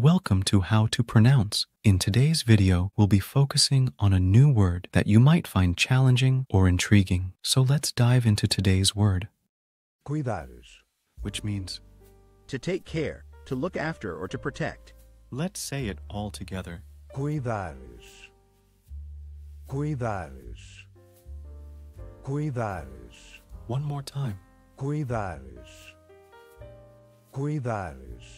Welcome to How to Pronounce. In today's video, we'll be focusing on a new word that you might find challenging or intriguing. So let's dive into today's word, Cuidares. which means To take care, to look after, or to protect. let's say it all together. Cuidares. Cuidares. Cuidares. One more time. Cuidares. Cuidares.